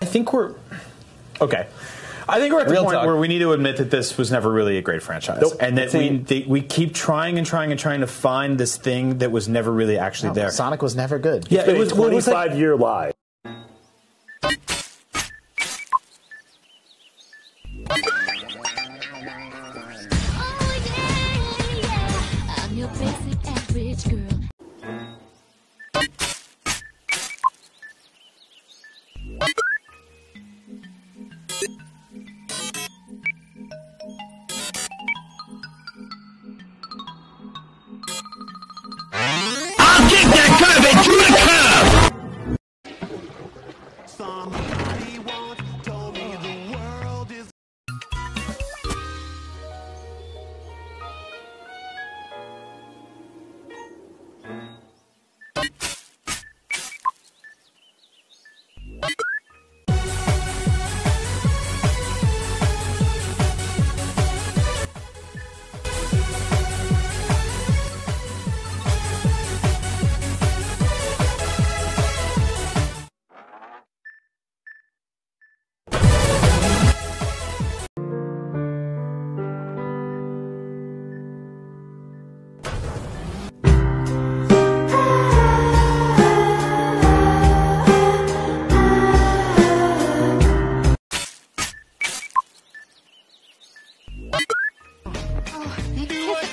I think we're okay. I think we're at the Real point talk. where we need to admit that this was never really a great franchise, Nope. and that we they, we keep trying and trying and trying to find this thing that was never really actually No, there. Sonic was never good. yeah, it was. a it was 25 like, year lie. That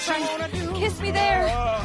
boyfriend. Kiss me there.